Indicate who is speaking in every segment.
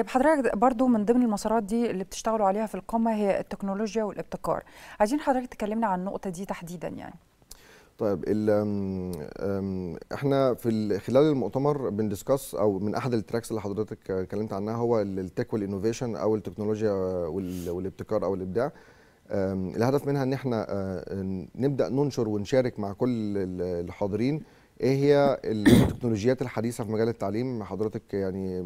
Speaker 1: طيب حضرتك برضو من ضمن المسارات دي اللي بتشتغلوا عليها في القمة هي التكنولوجيا والابتكار. عايزين حضرتك تكلمنا عن النقطة دي تحديدا يعني.
Speaker 2: طيب إحنا في ال- خلال المؤتمر بن discuss أو من أحد ال tracks اللي حضرتك اتكلمت عنها هو ال- ال tech وال innovation أو التكنولوجيا وال- والابتكار أو الإبداع. الهدف منها إن إحنا آه، نبدأ ننشر ونشارك مع كل ال- الحاضرين إيه هي التكنولوجيات الحديثة في مجال التعليم؟ حضرتك يعني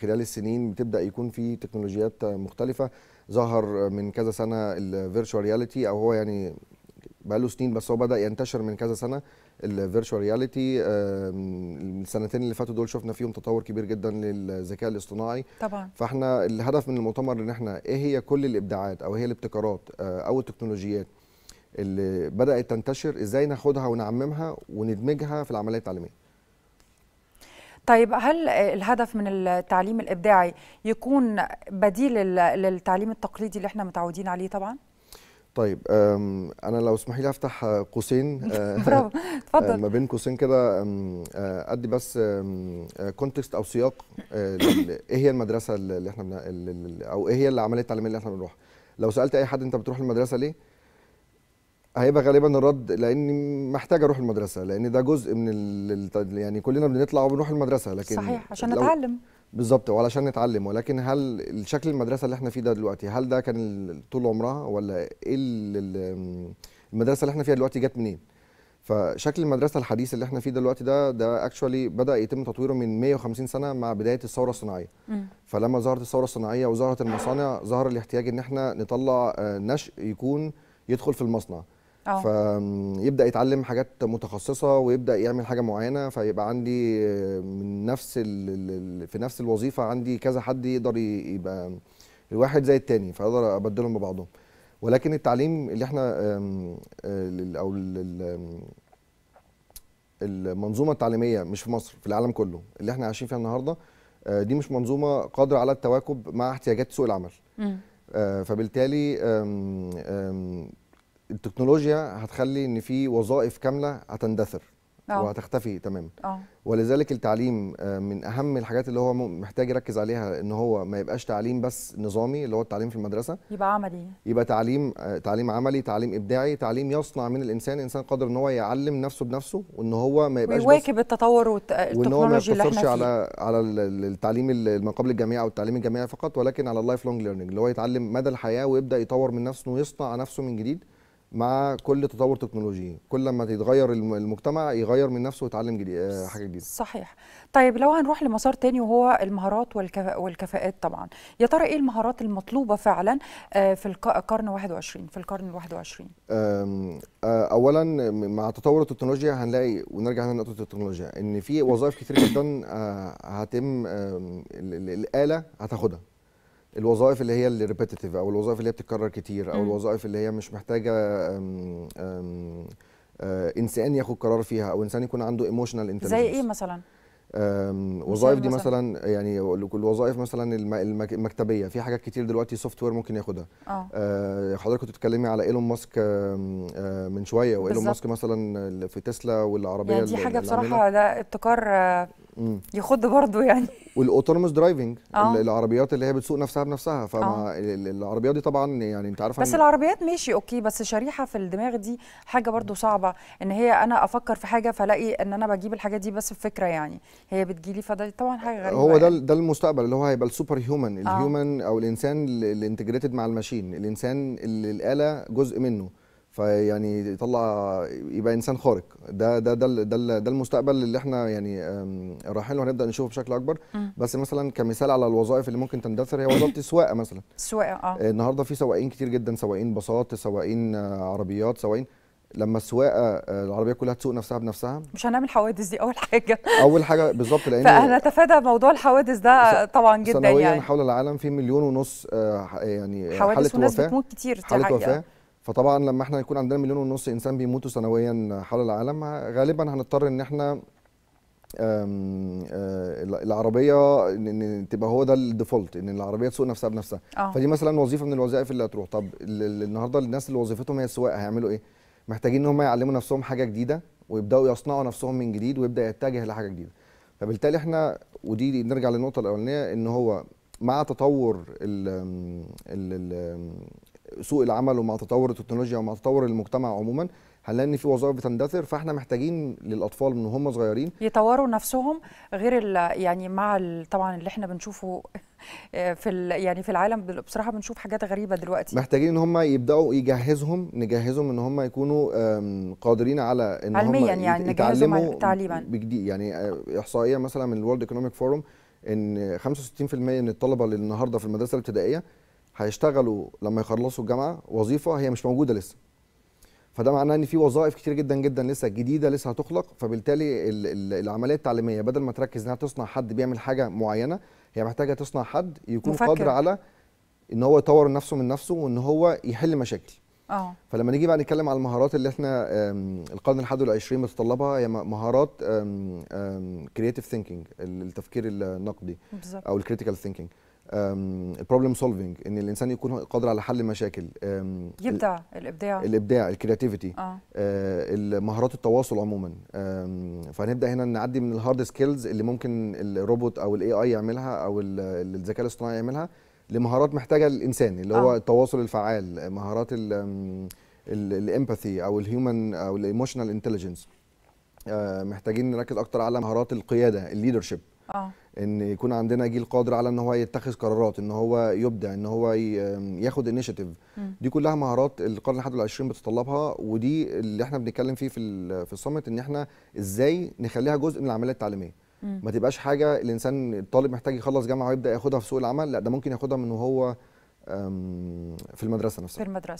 Speaker 2: خلال السنين بتبدأ يكون في تكنولوجيات مختلفة. ظهر من كذا سنة ال virtual reality أو هو يعني بقاله سنين بس هو بدأ ينتشر من كذا سنة ال virtual reality السنتين اللي فاتوا دول شفنا فيهم تطور كبير جدا للذكاء الاصطناعي.
Speaker 1: طبعا.
Speaker 2: فاحنا الهدف من المؤتمر إن إحنا إيه هي كل الإبداعات أو هي الابتكارات آه، أو التكنولوجيات اللي بدأت تنتشر إزاي ناخدها ونعممها وندمجها في العملية التعليمية؟
Speaker 1: طيب هل الهدف من التعليم الإبداعي يكون بديل لل- للتعليم التقليدي اللي إحنا متعودين عليه طبعا؟
Speaker 2: طيب أنا لو اسمحي لي أفتح قوسين آه،
Speaker 1: برافو.
Speaker 2: آه،
Speaker 1: اتفضل
Speaker 2: ما بين قوسين كده آه، أدي بس كونتكست أو سياق إيه هي المدرسة اللي إحنا أو إيه هي العملية التعليمية اللي إحنا بنروحها؟ لو سألت أي حد أنت بتروح المدرسة ليه؟ هيبقى غالبا الرد لأني محتاج أروح المدرسة لأن ده جزء من ال... يعني كلنا بنطلع وبنروح المدرسة لكن
Speaker 1: صحيح عشان
Speaker 2: لو-
Speaker 1: نتعلم.
Speaker 2: بالظبط وعلشان نتعلم. ولكن هل الشكل المدرسة اللي إحنا فيه ده دلوقتي هل ده كان طول عمرها ولا إيه ال- ال- المدرسة اللي إحنا فيها دلوقتي جت منين؟ فشكل المدرسة الحديث اللي إحنا فيه دلوقتي ده ده اكشولي بدأ يتم تطويره من 150 سنة مع بداية الثورة الصناعية.
Speaker 1: مم.
Speaker 2: فلما ظهرت الثورة الصناعية وظهرت المصانع ظهر الاحتياج إن إحنا نطلع آه، نشء يكون يدخل في المصنع. فيبدا يتعلم حاجات متخصصة ويبدأ يعمل حاجة معينة فيبقى عندي من نفس في نفس الوظيفة عندي كذا حد يقدر يبقى الواحد زي التاني فأقدر أبدلهم ببعضهم. ولكن التعليم اللي إحنا آه، أو المنظومة التعليمية مش في مصر في العالم كله اللي إحنا عايشين فيها النهارده آه، دي مش منظومة قادرة على التواكب مع احتياجات سوق العمل. فبالتالي التكنولوجيا هتخلي إن في وظائف كاملة هتندثر
Speaker 1: آه.
Speaker 2: وهتختفي تماما.
Speaker 1: آه.
Speaker 2: ولذلك التعليم آه، من أهم الحاجات اللي هو محتاج يركز عليها إن هو ما يبقاش تعليم بس نظامي اللي هو التعليم في المدرسة.
Speaker 1: يبقى عملي.
Speaker 2: يبقى تعليم آه، تعليم عملي تعليم إبداعي تعليم يصنع من الإنسان إنسان قادر إن هو يعلم نفسه بنفسه وإن هو ما يبقاش
Speaker 1: ويواكب التطور والتكنولوجيا اللي إحنا فيه.
Speaker 2: على على ال- ال- التعليم ال- ما قبل الجامعة أو التعليم الجامعي فقط ولكن على ال lifelong learning اللي هو يتعلم مدى الحياة ويبدأ يطور من نفسه ويصنع نفسه من جديد. مع كل تطور تكنولوجي. كل ما يتغير الم- المجتمع يغير من نفسه ويتعلم جديد آه، حاجة جديدة.
Speaker 1: صحيح. طيب لو هنروح لمسار تاني وهو المهارات والكفا- والكفاءات طبعا. يا ترى إيه المهارات المطلوبة فعلا آه، في الق- القرن 21 في القرن ال 21
Speaker 2: أم، آه، اولا مع تطور التكنولوجيا هنلاقي ونرجع هنا لنقطة التكنولوجيا إن في وظائف كتير جدا آه، هتم الآلة هتاخدها. الوظائف اللي هي ال repetitive أو الوظائف اللي هي بتتكرر كتير
Speaker 1: أو.
Speaker 2: الوظائف اللي هي مش محتاجة أم، أم، آه، إنسان ياخد قرار فيها أو إنسان يكون عنده emotional
Speaker 1: زي
Speaker 2: intelligence
Speaker 1: إيه مثلا
Speaker 2: وظائف دي
Speaker 1: مثلاً؟
Speaker 2: يعني الوظائف مثلا الم- المك- المكتبية في حاجات كتير دلوقتي software ممكن ياخدها
Speaker 1: آه
Speaker 2: آه، حضرتك كنت بتتكلمي على إيلون ماسك آه، من شوية
Speaker 1: وإيلون.
Speaker 2: ماسك مثلا في تسلا والعربية
Speaker 1: يعني دي
Speaker 2: عاملها.
Speaker 1: بصراحة ده ابتكار آه،
Speaker 2: مم.
Speaker 1: يخض برضو يعني
Speaker 2: وال autonomous driving
Speaker 1: آه.
Speaker 2: العربيات اللي هي بتسوق نفسها بنفسها فمع ال- العربيات دي طبعا يعني أنت عارفه
Speaker 1: بس العربيات ماشي okay بس شريحة في الدماغ دي حاجة برضو صعبة إن هي أنا أفكر في حاجة فلاقي إن أنا بجيب الحاجات دي بس بفكرة يعني هي بتجيلي فده طبعا حاجة غريبة
Speaker 2: هو ده
Speaker 1: يعني.
Speaker 2: ده المستقبل اللي هو هيبقى ال super human
Speaker 1: آه.
Speaker 2: ال human أو الإنسان اللي integrated مع ال machine الإنسان اللي الآلة جزء منه فيعني يطلع يبقى إنسان خارق. ده ده ده ده, ده المستقبل اللي إحنا يعني رايحين له هنبدأ نشوفه بشكل
Speaker 1: أكبر.
Speaker 2: بس مثلا كمثال على الوظائف اللي ممكن تندثر هي وظيفة السواقة مثلا.
Speaker 1: السواقة آه.
Speaker 2: آه، النهارده في سواقين كتير جدا سواقين باصات سواقين آه، عربيات سواقين. لما السواقة آه، العربية كلها تسوق نفسها بنفسها.
Speaker 1: مش هنعمل حوادث دي أول حاجة.
Speaker 2: أول حاجة بالظبط لأن
Speaker 1: فهنتفادى موضوع الحوادث ده طبعا جدا
Speaker 2: سنويا
Speaker 1: يعني.
Speaker 2: حول العالم في مليون ونص يعني
Speaker 1: حوادث
Speaker 2: حالة
Speaker 1: وفاة. كتير حالة.
Speaker 2: وفاة. فطبعا لما إحنا يكون عندنا مليون ونص إنسان بيموتوا سنويا حول العالم غالبا هنضطر إن إحنا آه، الع- العربية ان تبقى هو ده الديفولت إن العربية تسوق نفسها بنفسها.
Speaker 1: آه.
Speaker 2: فدي مثلا وظيفة من الوظائف اللي هتروح. طب ال- ال- النهارده الناس اللي وظيفتهم هي السواقة هيعملوا إيه؟ محتاجين إن هم يعلموا نفسهم حاجة جديدة ويبدأوا يصنعوا نفسهم من جديد ويبدأ يتجه لحاجة جديدة. فبالتالي إحنا ودي نرجع للنقطة الأولانية إن هو مع تطور ال ال سوق العمل ومع تطور التكنولوجيا ومع تطور المجتمع عموما هنلاقي إن في وظائف بتندثر فإحنا محتاجين للأطفال من هم صغيرين
Speaker 1: يطوروا نفسهم غير يعني مع طبعا اللي إحنا بنشوفه في ال- يعني في العالم بصراحة بنشوف حاجات غريبة دلوقتي
Speaker 2: محتاجين إن هم يبدأوا يجهزهم نجهزهم إن هم يكونوا قادرين على إن هم
Speaker 1: علمياً يعني
Speaker 2: يت-
Speaker 1: نجهزهم
Speaker 2: يتعلموا
Speaker 1: تعليماً.
Speaker 2: بجديد يعني آه، إحصائية مثلا من ال World Economic Forum إن 65% من الطلبة اللي النهارده في المدرسة الابتدائية هيشتغلوا لما يخلصوا الجامعة وظيفة هي مش موجودة لسه. فده معناه إن في وظائف كتير جدا جدا لسه جديدة لسه هتخلق فبالتالي ال- ال- العملية التعليمية بدل ما تركز إنها تصنع حد بيعمل حاجة معينة هي محتاجة تصنع حد يكون
Speaker 1: مفكر.
Speaker 2: قادر على إن هو يطور نفسه من نفسه وإن هو يحل مشاكل
Speaker 1: آه.
Speaker 2: فلما نيجي بقى نتكلم على المهارات اللي إحنا القرن الحادي والعشرين بتتطلبها هي مهارات creative thinking التفكير النقدي
Speaker 1: بالظبط.
Speaker 2: أو ال critical thinking ال problem solving إن الإنسان يكون قادر على حل مشاكل.
Speaker 1: يبدع الإبداع.
Speaker 2: الإبداع ال
Speaker 1: creativity آه.
Speaker 2: مهارات التواصل عموما. فهنبدأ هنا نعدي من ال hard skills اللي ممكن الروبوت أو ال AI يعملها أو ال- الذكاء الاصطناعي يعملها لمهارات محتاجة الانسان اللي هو
Speaker 1: آه.
Speaker 2: التواصل الفعال مهارات ال empathy أو ال human أو ال emotional intelligence محتاجين نركز أكتر على مهارات القيادة ال
Speaker 1: leadership
Speaker 2: آه. إن يكون عندنا جيل قادر على إن هو يتخذ قرارات إن هو يبدع إن هو ياخد انيشيتيف. دي كلها مهارات القرن الحادي والعشرين بتتطلبها ودي اللي إحنا بنتكلم فيه في في الصمت إن إحنا إزاي نخليها جزء من العملية
Speaker 1: التعليمية.
Speaker 2: ما تبقاش حاجة الإنسان الطالب محتاج يخلص جامعة ويبدأ ياخدها في سوق العمل لأ ده ممكن ياخدها من وهو في المدرسة نفسها.
Speaker 1: في المدرسة.